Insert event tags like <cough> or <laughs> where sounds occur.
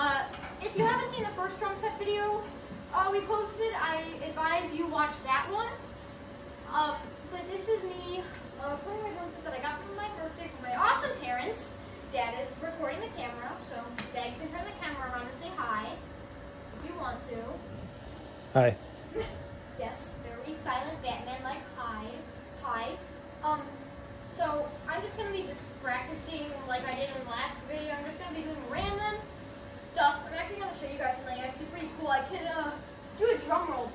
Uh, if you haven't seen the first drum set video uh, we posted, I advise you watch that one. Um, but this is me uh, playing my drum set that I got for my birthday from my awesome parents. Dad is recording the camera, so Dad, you can turn the camera around and say hi if you want to. Hi. <laughs> yes, very silent Batman like hi, hi. Um, so I'm just gonna be just practicing like I did in the last video. I'm just gonna be doing random stuff. I'm actually going to show you guys something actually pretty cool. I can uh, do a drum roll